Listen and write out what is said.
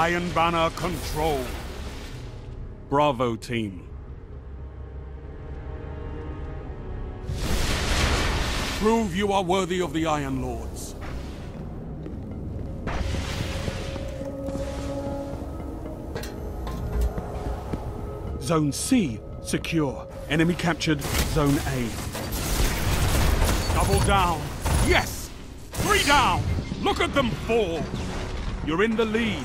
Iron Banner control. Bravo team. Prove you are worthy of the Iron Lords. Zone C, secure. Enemy captured Zone A. Double down. Yes! Three down! Look at them fall! You're in the lead.